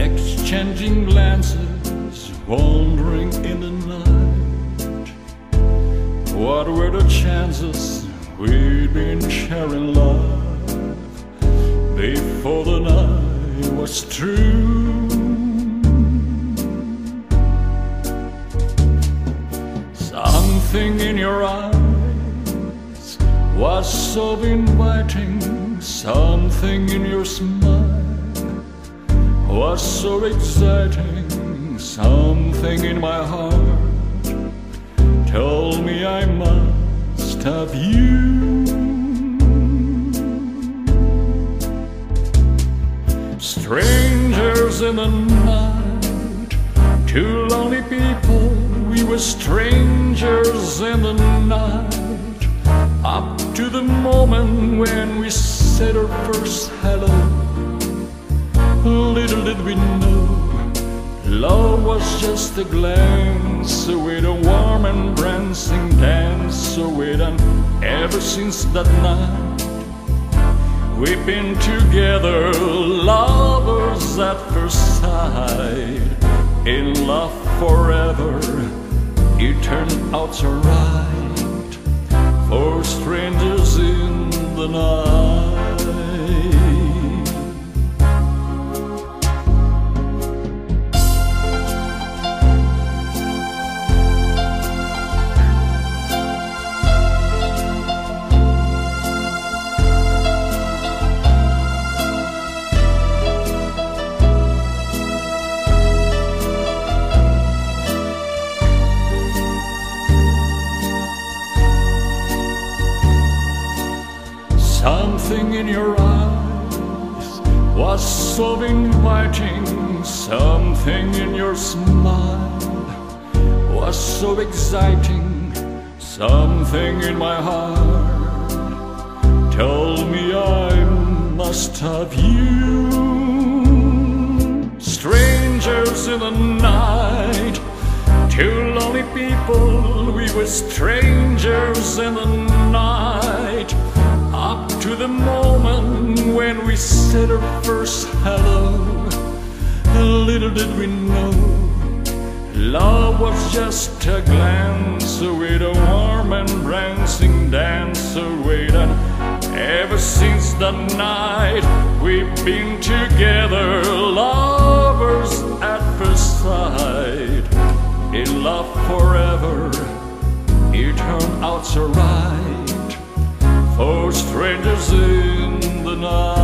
exchanging glances, wandering in the night. What were the chances we'd been sharing love before the night was through? Something in your eyes was so inviting, something in your smile was so exciting. Something in my heart told me I must have you. Strangers in the night, two lonely people. We were strangers in the night, up to the moment when we said our first hello. Little did we know Love was just a glance with a warm and prancing dance with and ever since that night We've been together, lovers at first sight In love forever, it turned out so right For strangers in the night Something in your eyes was so inviting. Something in your smile was so exciting. Something in my heart told me I must have you. Strangers in the night, two lonely people. We were strangers in the night up to the moment when we said our first hello. Little did we know love was just a glance with a warm and prancing dance and ever since that night we've been together, lovers at first sight, in love forever. It turned out so right strangers in the night.